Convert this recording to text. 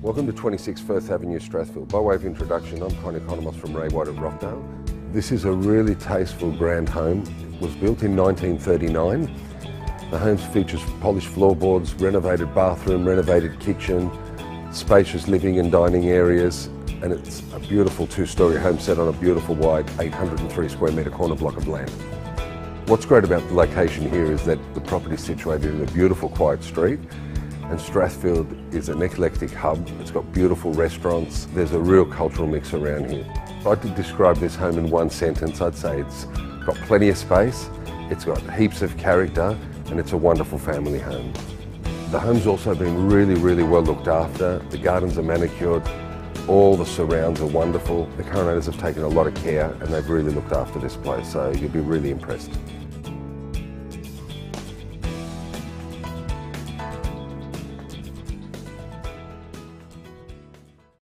Welcome to 26 Firth Avenue, Strathfield. By way of introduction, I'm Con Economos from Ray White at Rockdale. This is a really tasteful grand home. It was built in 1939. The home features polished floorboards, renovated bathroom, renovated kitchen, spacious living and dining areas, and it's a beautiful two-storey home set on a beautiful wide 803 square metre corner block of land. What's great about the location here is that the property is situated in a beautiful quiet street and Strathfield is an eclectic hub. It's got beautiful restaurants. There's a real cultural mix around here. If I could describe this home in one sentence, I'd say it's got plenty of space, it's got heaps of character, and it's a wonderful family home. The home's also been really, really well looked after. The gardens are manicured. All the surrounds are wonderful. The current owners have taken a lot of care and they've really looked after this place, so you'll be really impressed.